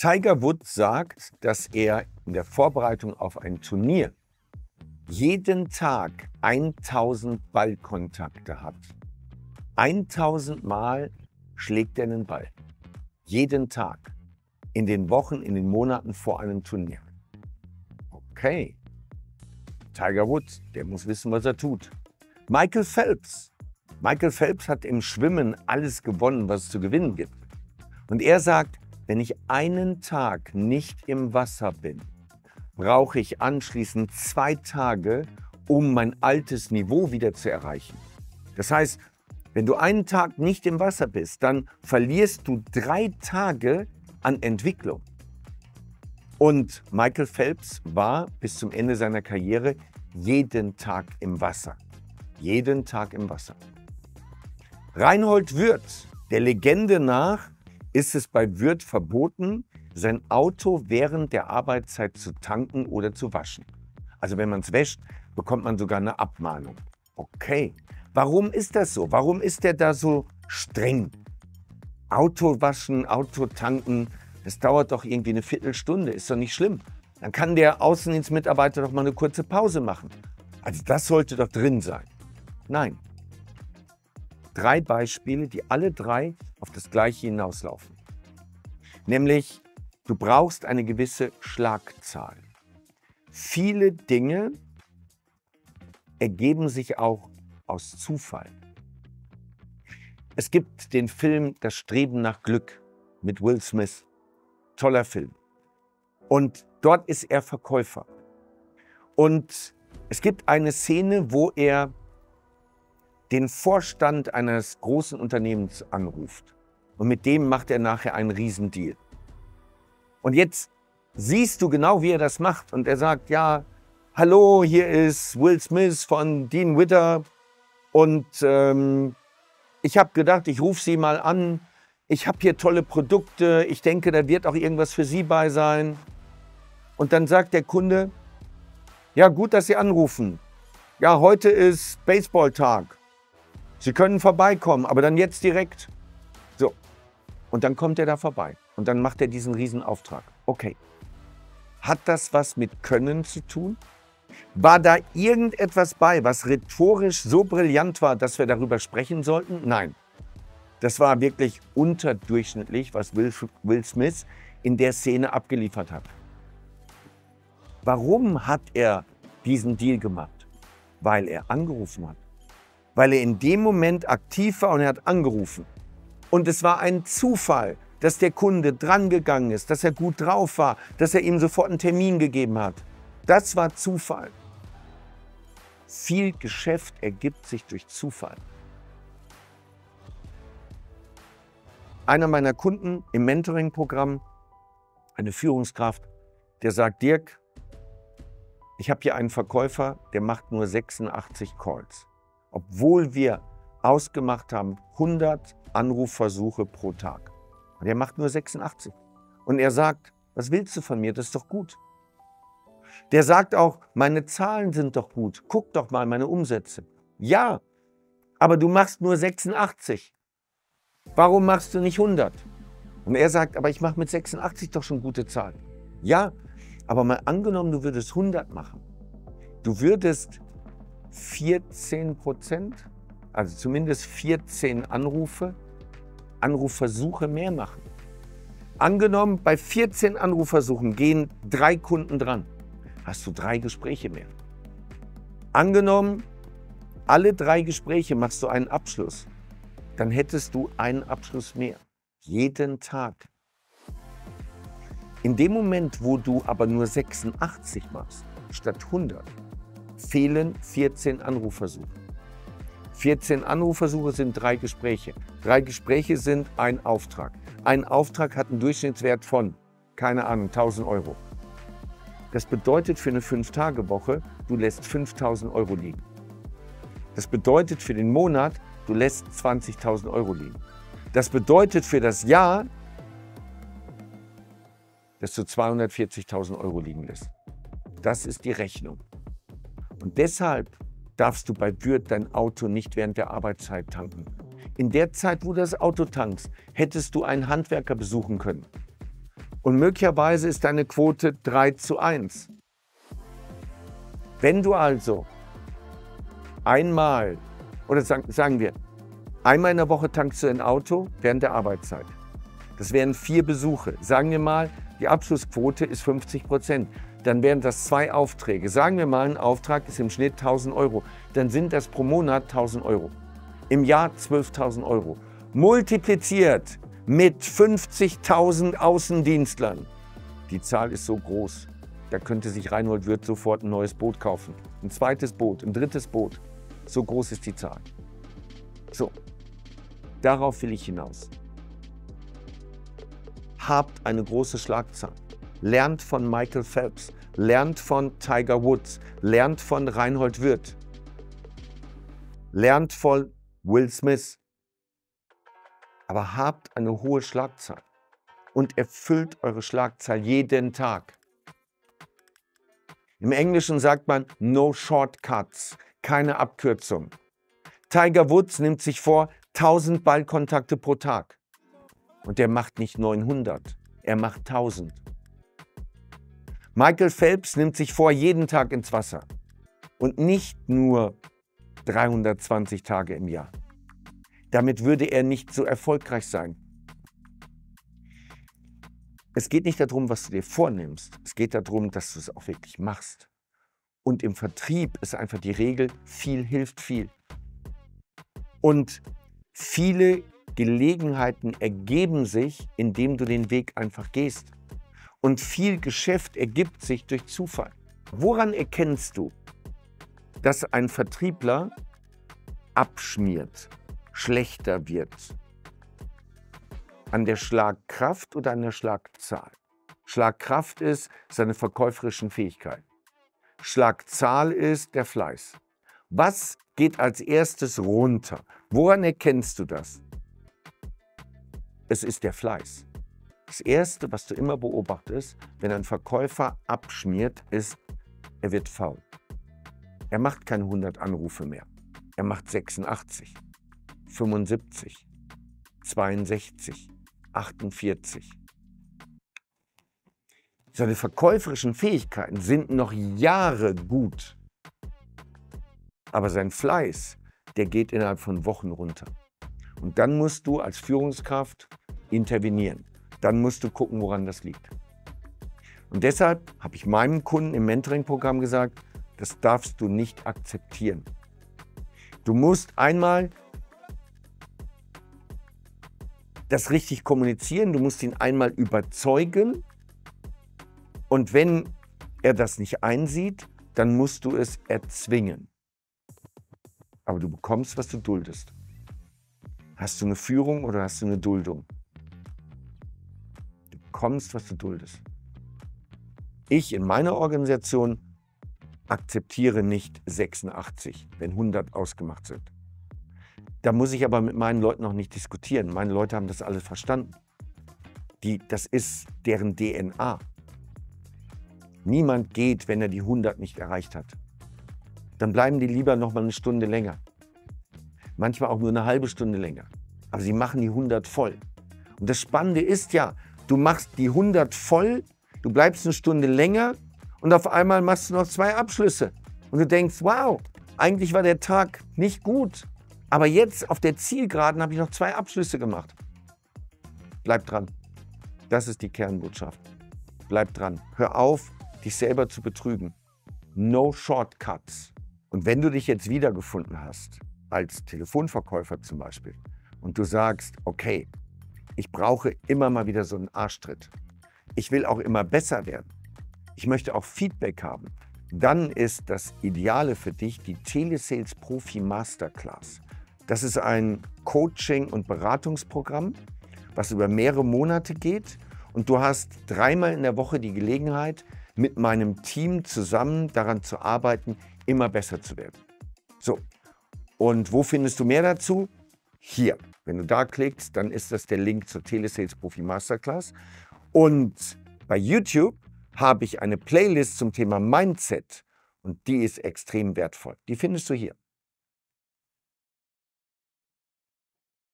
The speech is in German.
Tiger Woods sagt, dass er in der Vorbereitung auf ein Turnier jeden Tag 1000 Ballkontakte hat. 1000 Mal schlägt er einen Ball. Jeden Tag. In den Wochen, in den Monaten vor einem Turnier. Okay. Tiger Woods, der muss wissen, was er tut. Michael Phelps. Michael Phelps hat im Schwimmen alles gewonnen, was es zu gewinnen gibt. Und er sagt, wenn ich einen Tag nicht im Wasser bin, brauche ich anschließend zwei Tage, um mein altes Niveau wieder zu erreichen. Das heißt, wenn du einen Tag nicht im Wasser bist, dann verlierst du drei Tage an Entwicklung. Und Michael Phelps war bis zum Ende seiner Karriere jeden Tag im Wasser. Jeden Tag im Wasser. Reinhold Wirth, der Legende nach, ist es bei Wirth verboten, sein Auto während der Arbeitszeit zu tanken oder zu waschen. Also wenn man es wäscht, bekommt man sogar eine Abmahnung. Okay, warum ist das so? Warum ist er da so streng? Auto waschen, Auto tanken, das dauert doch irgendwie eine Viertelstunde, ist doch nicht schlimm. Dann kann der Außendienstmitarbeiter doch mal eine kurze Pause machen. Also das sollte doch drin sein. Nein, drei Beispiele, die alle drei auf das Gleiche hinauslaufen. Nämlich, du brauchst eine gewisse Schlagzahl. Viele Dinge ergeben sich auch aus Zufall. Es gibt den Film Das Streben nach Glück mit Will Smith. Toller Film. Und dort ist er Verkäufer. Und es gibt eine Szene, wo er den Vorstand eines großen Unternehmens anruft. Und mit dem macht er nachher einen Riesendeal. Und jetzt siehst du genau, wie er das macht. Und er sagt, ja, hallo, hier ist Will Smith von Dean Witter. Und ähm, ich habe gedacht, ich rufe Sie mal an. Ich habe hier tolle Produkte. Ich denke, da wird auch irgendwas für Sie bei sein. Und dann sagt der Kunde, ja, gut, dass Sie anrufen. Ja, heute ist Baseballtag. Sie können vorbeikommen, aber dann jetzt direkt. So. Und dann kommt er da vorbei. Und dann macht er diesen Riesenauftrag. Okay. Hat das was mit Können zu tun? War da irgendetwas bei, was rhetorisch so brillant war, dass wir darüber sprechen sollten? Nein. Das war wirklich unterdurchschnittlich, was Will, Will Smith in der Szene abgeliefert hat. Warum hat er diesen Deal gemacht? Weil er angerufen hat weil er in dem Moment aktiv war und er hat angerufen. Und es war ein Zufall, dass der Kunde drangegangen ist, dass er gut drauf war, dass er ihm sofort einen Termin gegeben hat. Das war Zufall. Viel Geschäft ergibt sich durch Zufall. Einer meiner Kunden im Mentoring-Programm, eine Führungskraft, der sagt, Dirk, ich habe hier einen Verkäufer, der macht nur 86 Calls obwohl wir ausgemacht haben 100 Anrufversuche pro Tag. Und er macht nur 86. Und er sagt, was willst du von mir? Das ist doch gut. Der sagt auch, meine Zahlen sind doch gut. Guck doch mal meine Umsätze. Ja, aber du machst nur 86. Warum machst du nicht 100? Und er sagt, aber ich mache mit 86 doch schon gute Zahlen. Ja, aber mal angenommen, du würdest 100 machen. Du würdest 14 Prozent, also zumindest 14 Anrufe, Anrufversuche mehr machen. Angenommen, bei 14 Anrufversuchen gehen drei Kunden dran, hast du drei Gespräche mehr. Angenommen, alle drei Gespräche machst du einen Abschluss, dann hättest du einen Abschluss mehr. Jeden Tag. In dem Moment, wo du aber nur 86 machst, statt 100, fehlen 14 Anrufversuche. 14 Anrufversuche sind drei Gespräche. Drei Gespräche sind ein Auftrag. Ein Auftrag hat einen Durchschnittswert von, keine Ahnung, 1000 Euro. Das bedeutet für eine 5-Tage-Woche, du lässt 5000 Euro liegen. Das bedeutet für den Monat, du lässt 20.000 Euro liegen. Das bedeutet für das Jahr, dass du 240.000 Euro liegen lässt. Das ist die Rechnung. Und deshalb darfst du bei Würth dein Auto nicht während der Arbeitszeit tanken. In der Zeit, wo du das Auto tankst, hättest du einen Handwerker besuchen können. Und möglicherweise ist deine Quote 3 zu 1. Wenn du also einmal, oder sagen wir, einmal in der Woche tankst du ein Auto während der Arbeitszeit. Das wären vier Besuche. Sagen wir mal, die Abschlussquote ist 50 Prozent. Dann wären das zwei Aufträge. Sagen wir mal, ein Auftrag ist im Schnitt 1000 Euro. Dann sind das pro Monat 1000 Euro. Im Jahr 12.000 Euro. Multipliziert mit 50.000 Außendienstlern. Die Zahl ist so groß. Da könnte sich Reinhold Wirth sofort ein neues Boot kaufen. Ein zweites Boot, ein drittes Boot. So groß ist die Zahl. So, darauf will ich hinaus habt eine große Schlagzahl. Lernt von Michael Phelps, lernt von Tiger Woods, lernt von Reinhold Wirth, lernt von Will Smith. Aber habt eine hohe Schlagzahl und erfüllt eure Schlagzahl jeden Tag. Im Englischen sagt man no shortcuts, keine Abkürzung. Tiger Woods nimmt sich vor 1000 Ballkontakte pro Tag. Und der macht nicht 900, er macht 1000. Michael Phelps nimmt sich vor, jeden Tag ins Wasser. Und nicht nur 320 Tage im Jahr. Damit würde er nicht so erfolgreich sein. Es geht nicht darum, was du dir vornimmst. Es geht darum, dass du es auch wirklich machst. Und im Vertrieb ist einfach die Regel, viel hilft viel. Und viele Gelegenheiten ergeben sich, indem du den Weg einfach gehst. Und viel Geschäft ergibt sich durch Zufall. Woran erkennst du, dass ein Vertriebler abschmiert, schlechter wird? An der Schlagkraft oder an der Schlagzahl? Schlagkraft ist seine verkäuferischen Fähigkeiten. Schlagzahl ist der Fleiß. Was geht als erstes runter? Woran erkennst du das? Es ist der Fleiß. Das Erste, was du immer beobachtest, wenn ein Verkäufer abschmiert, ist, er wird faul. Er macht keine 100 Anrufe mehr. Er macht 86, 75, 62, 48. Seine verkäuferischen Fähigkeiten sind noch Jahre gut. Aber sein Fleiß, der geht innerhalb von Wochen runter. Und dann musst du als Führungskraft intervenieren. Dann musst du gucken, woran das liegt. Und deshalb habe ich meinem Kunden im Mentoring-Programm gesagt, das darfst du nicht akzeptieren. Du musst einmal das richtig kommunizieren, du musst ihn einmal überzeugen und wenn er das nicht einsieht, dann musst du es erzwingen. Aber du bekommst, was du duldest. Hast du eine Führung oder hast du eine Duldung? Bekommst, was du duldest. Ich in meiner Organisation akzeptiere nicht 86, wenn 100 ausgemacht sind. Da muss ich aber mit meinen Leuten noch nicht diskutieren. Meine Leute haben das alles verstanden. Die, das ist deren DNA. Niemand geht, wenn er die 100 nicht erreicht hat. Dann bleiben die lieber noch mal eine Stunde länger. Manchmal auch nur eine halbe Stunde länger. Aber sie machen die 100 voll. Und das Spannende ist ja, Du machst die 100 voll, du bleibst eine Stunde länger und auf einmal machst du noch zwei Abschlüsse. Und du denkst, wow, eigentlich war der Tag nicht gut. Aber jetzt auf der Zielgeraden habe ich noch zwei Abschlüsse gemacht. Bleib dran. Das ist die Kernbotschaft. Bleib dran. Hör auf, dich selber zu betrügen. No shortcuts. Und wenn du dich jetzt wiedergefunden hast, als Telefonverkäufer zum Beispiel, und du sagst, okay, ich brauche immer mal wieder so einen Arschtritt. Ich will auch immer besser werden. Ich möchte auch Feedback haben. Dann ist das Ideale für dich die Telesales Profi Masterclass. Das ist ein Coaching- und Beratungsprogramm, was über mehrere Monate geht. Und du hast dreimal in der Woche die Gelegenheit, mit meinem Team zusammen daran zu arbeiten, immer besser zu werden. So, und wo findest du mehr dazu? Hier. Wenn du da klickst, dann ist das der Link zur Telesales Profi Masterclass. Und bei YouTube habe ich eine Playlist zum Thema Mindset und die ist extrem wertvoll. Die findest du hier.